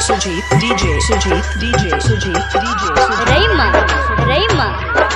Sujit DJ Sujit DJ Sujit DJ Sujit. Reima, Reima,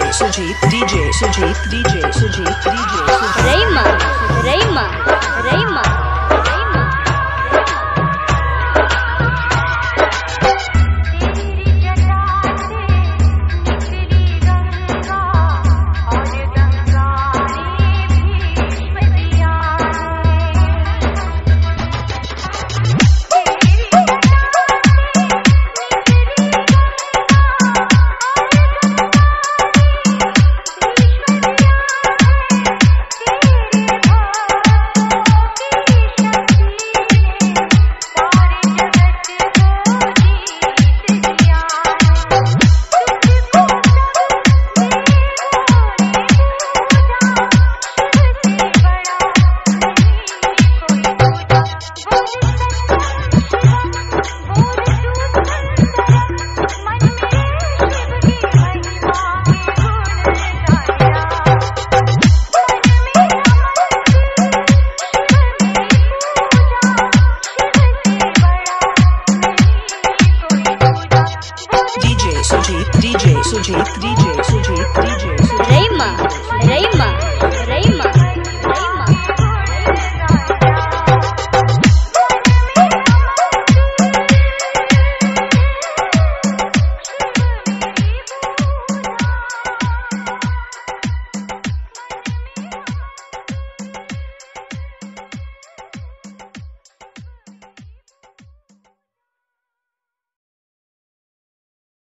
DJ Sujit DJ Sujit DJ Sujit DJ Sujit Reima, Reima, Reima,